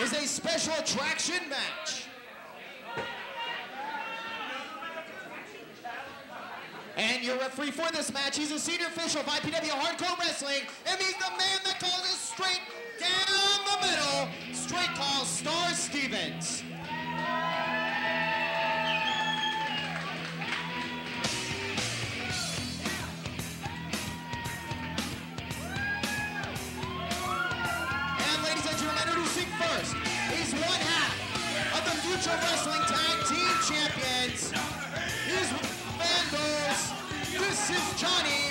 is a special attraction match. And your referee for this match, he's a senior official of IPW Hardcore Wrestling, and he's the man that calls it straight down the middle. Straight call, Star Stevens. Future Wrestling Tag Team Champions. He's Vandals. This is Johnny.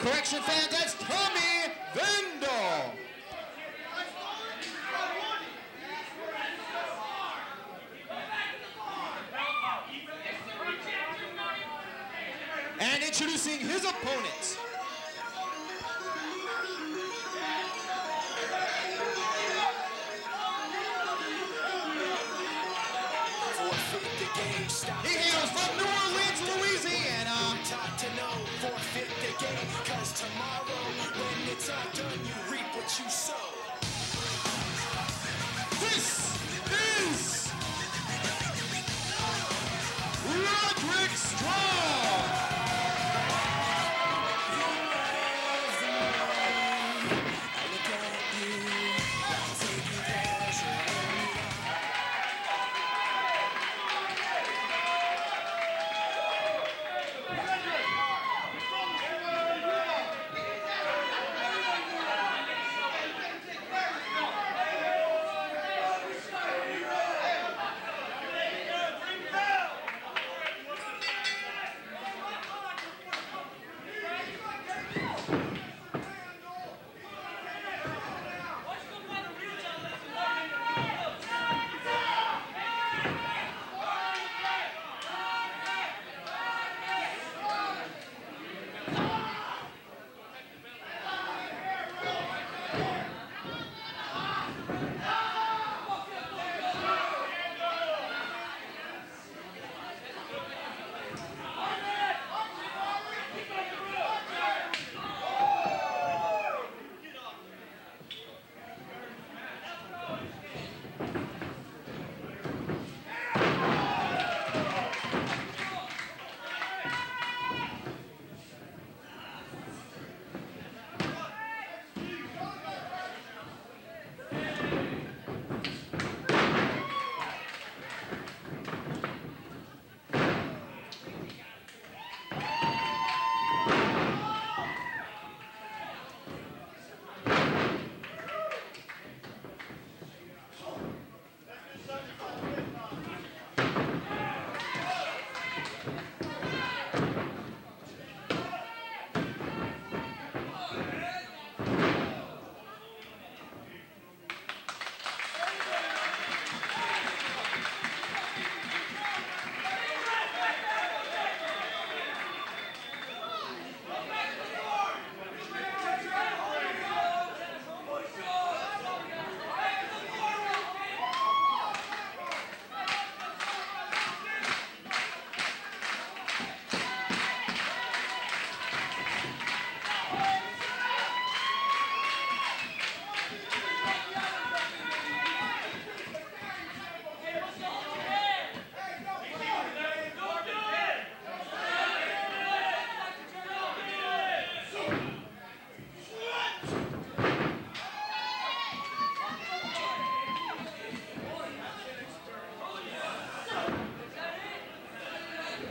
Correction fan, that's Tommy And introducing his opponent.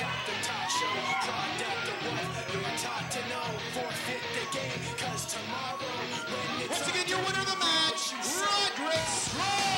stop the talk show. Product the wolf, you're taught to know. Forfeit the game, cause tomorrow when it's Once again, your winner of the match, Roderick Strong.